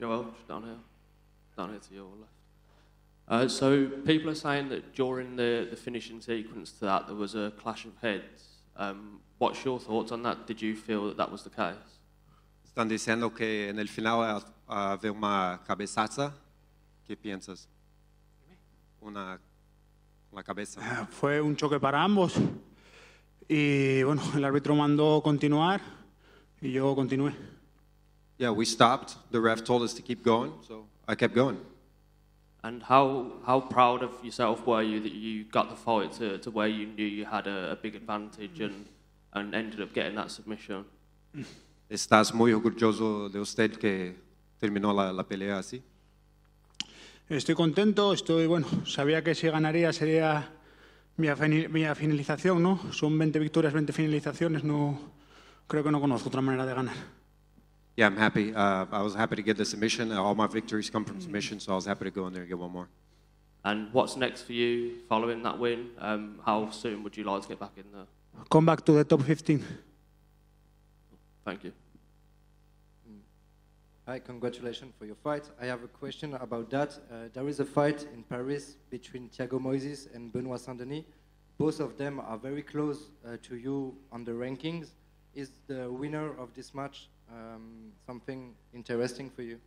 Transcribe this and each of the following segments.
Joel, down here. Down here to your left. Uh, so people are saying that during the, the finishing sequence to that there was a clash of heads. Um, what's your thoughts on that? Did you feel that that was the case? Están diciendo que en el final ha- ha haber una cabezaza. ¿Qué piensas? Una, una cabeza. Eh, Fue un choque para ambos y bueno, el árbitro mandó continuar y yo continué. Yeah, we stopped. The ref told us to keep going, so I kept going. And how, how proud of yourself were you that you got the fight to, to where you knew you had a, a big advantage and, and ended up getting that submission? ¿Estás muy orgulloso de usted que terminó la, la pelea así? Estoy contento, estoy, bueno, sabía que si ganaría sería mi, mi finalización, ¿no? Son 20 victorias, 20 finalizaciones, no, creo que no conozco otra manera de ganar. Yeah, I'm happy. Uh, I was happy to get the submission. All my victories come from submission, so I was happy to go in there and get one more. And what's next for you following that win? Um, how soon would you like to get back in there? Come back to the top 15. Thank you. Hi, congratulations for your fight. I have a question about that. Uh, there is a fight in Paris between Thiago Moises and Benoit Saint-Denis. Both of them are very close uh, to you on the rankings. Is the winner of this match um, something interesting for you?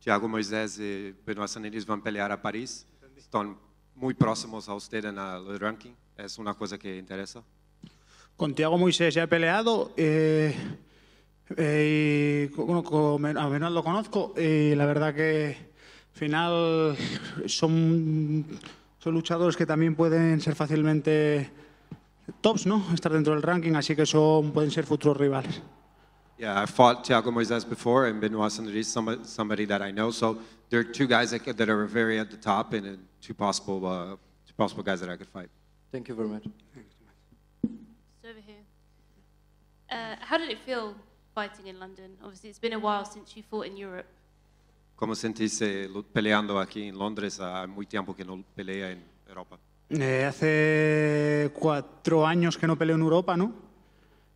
Tiago Moisés e Benoit Saint-Denis vão pelear a Paris. Estão muito próximos a en el ranking. Es una cosa que interesa. Con Tiago Moisés ya he peleado eh, eh, bueno, con, a Benoit lo conozco y la verdad que al final son, son luchadores que también pueden ser fácilmente tops, ¿no? Estar dentro del ranking, así que son, pueden ser futuros rivales. Yeah, I fought Thiago Moisés before, and Benoit Saint-Denis, somebody, somebody that I know. So there are two guys that, that are very at the top, and, uh, two possible, uh, two possible guys that I could fight. Thank you very much. It's over here. Uh, how did it feel fighting in London? Obviously, it's been a while since you fought in Europe. ¿Cómo sentiste peleando aquí en Londres? Hay muy tiempo que no pelea en Europa. Eh, hace cuatro años que no peleo en Europa, ¿no?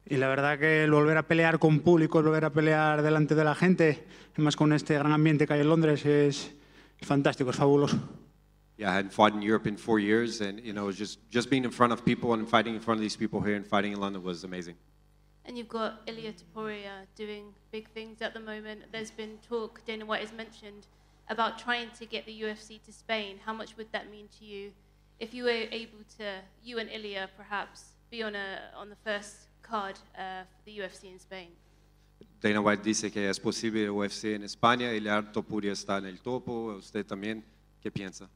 Y la verdad que el volver a pelear con público, el volver a pelear delante de la gente, más con este gran ambiente que hay en Londres, es, es fantástico, es fabuloso. Yeah, I hadn't fought in Europe in four years, and you know, just just being in front of people and fighting in front of these people here and fighting in London was amazing. And you've got Ilia Topuria doing big things at the moment. There's been talk, Dana White has mentioned, about trying to get the UFC to Spain. How much would that mean to you if you were able to, you and Ilia perhaps, be on, a, on the first card uh, for the UFC in Spain? Dana White dice que es posible UFC en España, Eliar Topuria está en el topo, usted también, ¿qué piensa?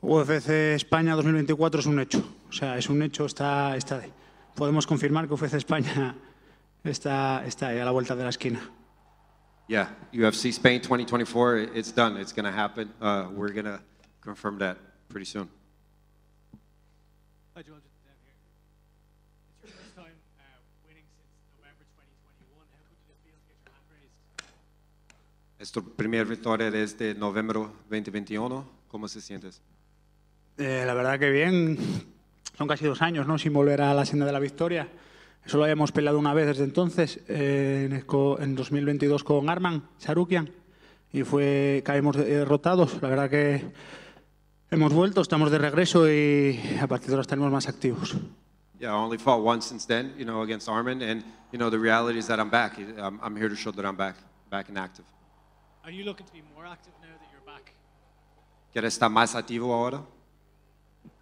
UFC España 2024 es un hecho, o sea, es un hecho, está, está ahí. Podemos confirmar que UFC España está, está ahí a la vuelta de la esquina. Yeah, UFC Spain 2024, it- it's done, it's gonna happen. Uh, we're gonna confirm that pretty soon. Hi, raised? Es tu primera victoria desde noviembre 2021, ¿cómo se sientes? Eh, la verdad que bien, son casi dos años ¿no? sin volver a la senda de la victoria. Solo habíamos peleado una vez desde entonces, eh, en, esco- en 2022 con Arman Sarukian, y fue, caímos de- derrotados. La verdad que hemos vuelto, estamos de regreso y a partir de ahora estaremos más activos. Yeah, I only fought once since then, you know, against Armin, and you know the reality is that I'm back. I'm, I'm here to show that I'm back, back and active. Are you looking to be more active now that you're back? ¿Quieres estar más activo ahora?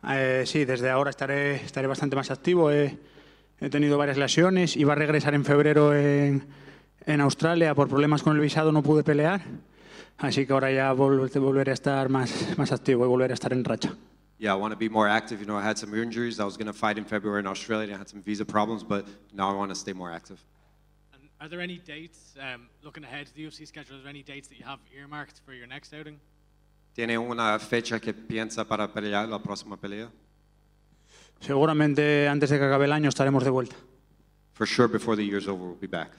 Eh, sí, desde ahora estaré, estaré bastante más activo. He, he tenido varias lesiones. Iba a regresar en febrero en, en Australia. Por problemas con el visado no pude pelear. Así que ahora ya vol- volveré a estar más, más activo y volveré a estar en racha. Yeah, I want to be more active. You know, I had some injuries. I was going to fight in February in Australia, and I had some visa problems, but now I want to stay more active. And are there any dates, um, looking ahead to the UFC schedule, are there any dates that you have earmarked for your next outing? ¿Tiene una fecha que piensa para pelear la próxima pelea? Seguramente antes de que acabe el año estaremos de vuelta. For sure, before the year's over, we'll be back.